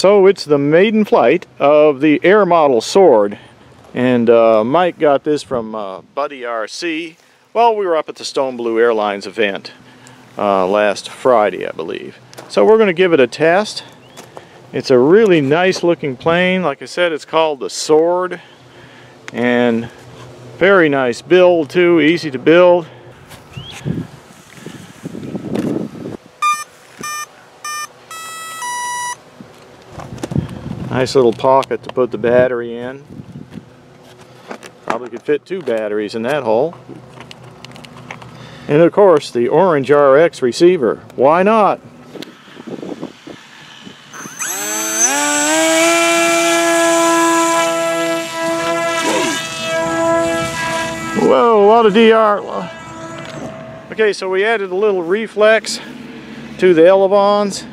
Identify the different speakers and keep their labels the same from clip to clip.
Speaker 1: So it's the maiden flight of the Air Model Sword. And uh, Mike got this from uh, Buddy RC. Well, we were up at the Stone Blue Airlines event uh, last Friday, I believe. So we're going to give it a test. It's a really nice looking plane. Like I said, it's called the Sword. And very nice build too, easy to build. Nice little pocket to put the battery in. Probably could fit two batteries in that hole. And of course, the Orange RX receiver. Why not? Whoa, a lot of DR. Okay, so we added a little reflex to the elevons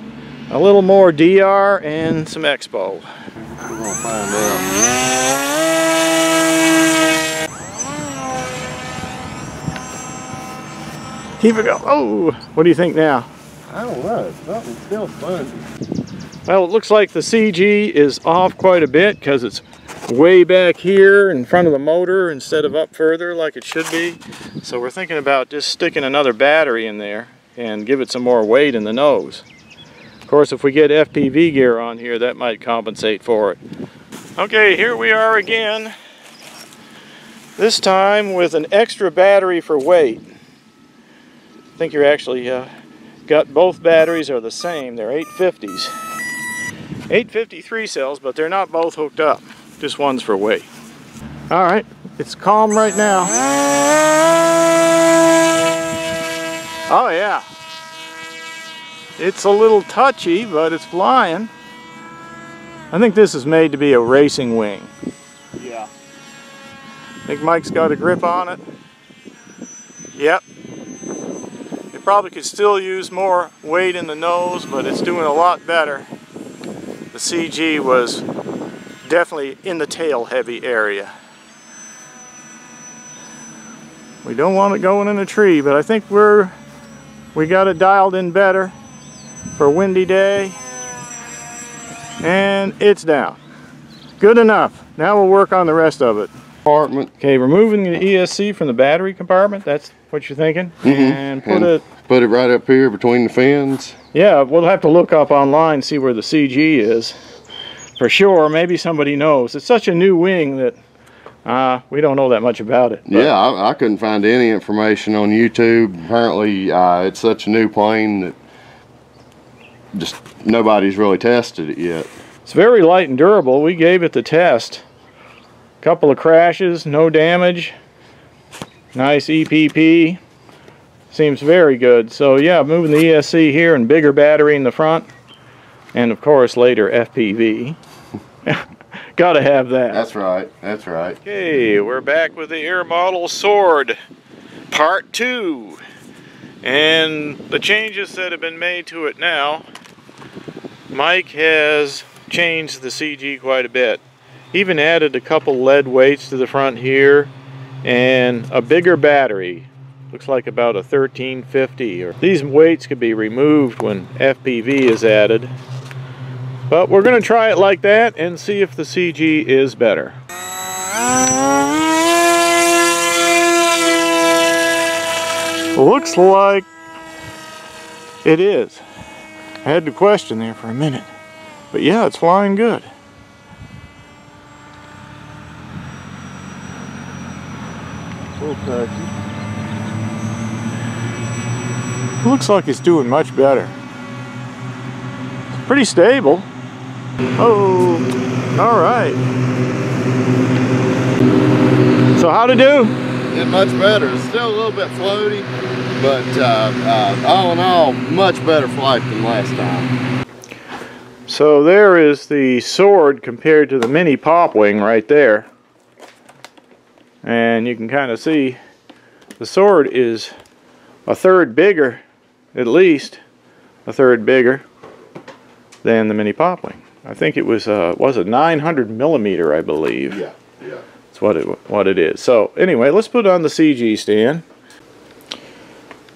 Speaker 1: a little more DR and some Expo.
Speaker 2: We're gonna find out.
Speaker 1: Keep it going. Oh, what do you think now?
Speaker 2: I don't know. Something's still spongy.
Speaker 1: Well, it looks like the CG is off quite a bit because it's way back here in front of the motor instead of up further like it should be. So we're thinking about just sticking another battery in there and give it some more weight in the nose. Of course, if we get FPV gear on here, that might compensate for it. Okay, here we are again. This time with an extra battery for weight. I think you're actually uh, got both batteries are the same. They're 850s. 853 cells, but they're not both hooked up. Just one's for weight. All right, it's calm right now. Oh yeah. It's a little touchy, but it's flying. I think this is made to be a racing wing.
Speaker 2: Yeah.
Speaker 1: I think Mike's got a grip on it. Yep. It probably could still use more weight in the nose, but it's doing a lot better. The CG was definitely in the tail heavy area. We don't want it going in a tree, but I think we're we got it dialed in better for a windy day. And it's down. Good enough. Now we'll work on the rest of it.
Speaker 2: Compartment.
Speaker 1: Okay, removing the ESC from the battery compartment, that's what you're thinking?
Speaker 2: Mm -hmm.
Speaker 1: And put
Speaker 2: And
Speaker 1: it,
Speaker 2: Put it right up here between the fins.
Speaker 1: yeah, we'll have to look up online, see where the CG is. For sure, maybe somebody knows. It's such a new wing that uh, we don't know that much about it. but-
Speaker 2: Yeah, I, I couldn't find any information on YouTube. Apparently, uh, it's such a new plane that just nobody's really tested it yet.
Speaker 1: It's very light and durable. We gave it the test. Couple of crashes, no damage. Nice EPP. Seems very good. So yeah, moving the ESC here and bigger battery in the front. And of course later FPV. Gotta have that.
Speaker 2: That's right. That's right.
Speaker 1: Okay, we're back with the Air Model Sword, Part 2. And the changes that have been made to it now, Mike has changed the CG quite a bit. Even added a couple lead weights to the front here and a bigger battery. Looks like about a 1350. Or These weights could be removed when FPV is added. But we're going to try it like that and see if the CG is better. Looks like it is. I had to question there for a minute. But yeah, it's flying good.
Speaker 2: Okay.
Speaker 1: Looks like it's doing much better. Pretty stable. Oh, all right. So how to do?
Speaker 2: Yeah, much better. It's still a little bit floaty, but uh, uh, all in all, much better flight than last time.
Speaker 1: So there is the sword compared to the mini pop wing right there. And you can kind of see the sword is a third bigger, at least a third bigger than the mini pop wing. I think it was uh, was a 900 millimeter, I believe.
Speaker 2: Yeah, yeah.
Speaker 1: That's what it what it is. So anyway, let's put on the CG stand.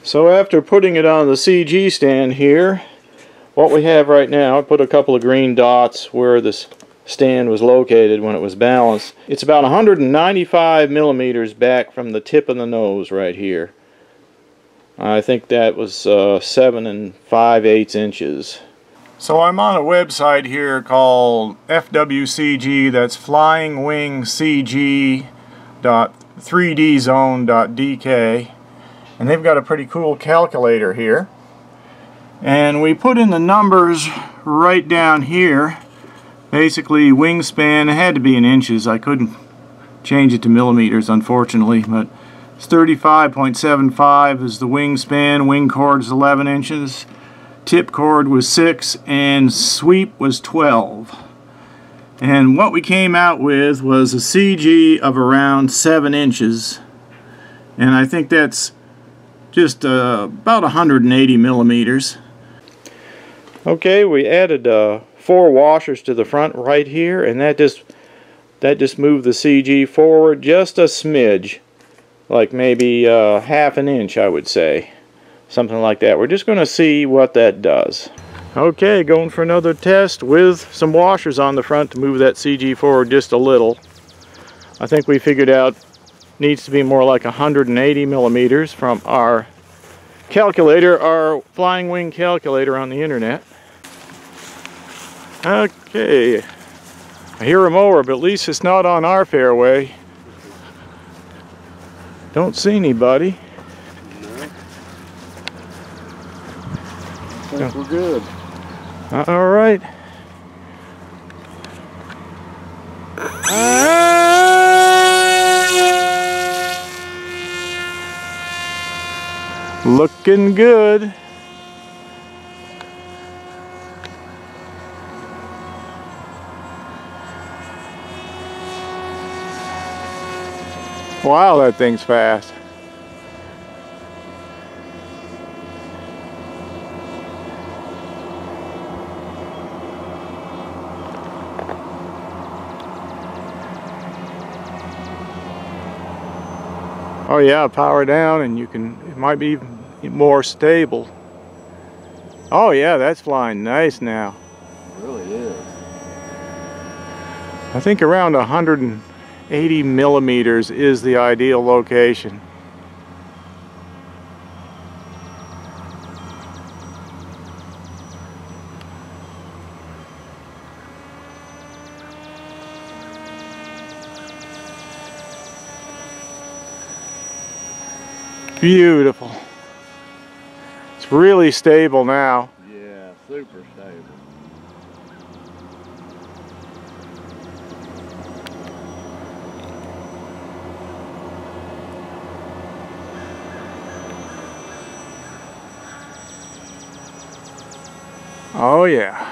Speaker 1: So after putting it on the CG stand here, what we have right now, I put a couple of green dots where this stand was located when it was balanced. It's about 195 millimeters back from the tip of the nose right here. I think that was uh, 7 and 5 eighths inches. So I'm on a website here called FWCG, that's Flying Wing CG 3dzone.dk and they've got a pretty cool calculator here. And we put in the numbers right down here basically wingspan it had to be in inches I couldn't change it to millimeters unfortunately but it's 35.75 is the wingspan wing chord is 11 inches tip chord was 6 and sweep was 12 and what we came out with was a CG of around 7 inches. And I think that's just uh, about 180 millimeters. Okay, we added uh, four washers to the front right here, and that just that just moved the CG forward just a smidge, like maybe uh, half an inch, I would say, something like that. We're just going to see what that does. Okay, going for another test with some washers on the front to move that CG forward just a little. I think we figured out needs to be more like 180 millimeters from our calculator, our flying wing calculator on the internet. Okay, I hear a mower, but at least it's not on our fairway. Don't see anybody.
Speaker 2: No. I think we're good.
Speaker 1: Uh, all right. Looking good. Wow, that thing's fast. Oh yeah, power down and you can, it might be more stable. Oh yeah, that's flying nice now.
Speaker 2: It really is.
Speaker 1: I think around 180 millimeters is the ideal location. Beautiful. It's really stable now.
Speaker 2: Yeah, super stable.
Speaker 1: Oh yeah.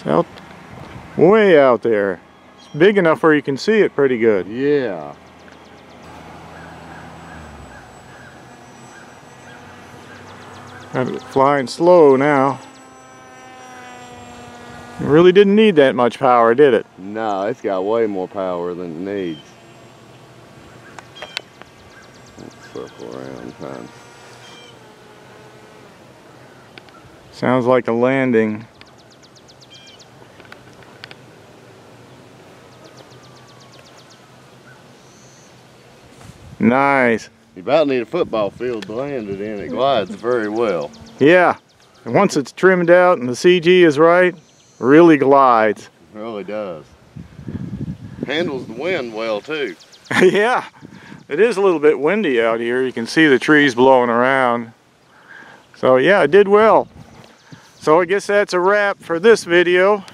Speaker 1: It's out way out there. It's big enough where you can see it pretty good.
Speaker 2: Yeah.
Speaker 1: It flying slow now. It really didn't need that much power, did it?
Speaker 2: No, it's got way more power than it needs. Let's circle around time.
Speaker 1: Sounds like a landing. Nice.
Speaker 2: You about need a football field to land it in. It glides very well.
Speaker 1: Yeah. And once it's trimmed out and the CG is right, really glides.
Speaker 2: It really does. Handles the wind well too.
Speaker 1: yeah. It is a little bit windy out here. You can see the trees blowing around. So yeah, it did well. So I guess that's a wrap for this video.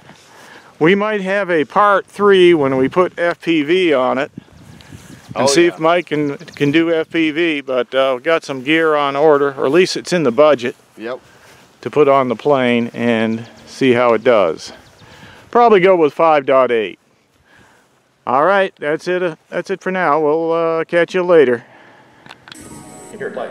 Speaker 1: We might have a part three when we put FPV on it and
Speaker 2: Oh,
Speaker 1: see
Speaker 2: yeah.
Speaker 1: if Mike can can do FPV. But uh, we've got some gear on order, or at least it's in the budget
Speaker 2: Yep.
Speaker 1: to put on the plane and see how it does. Probably go with 5.8. All right, that's it. Uh, that's it for now. We'll uh, catch you later.
Speaker 3: Here, play.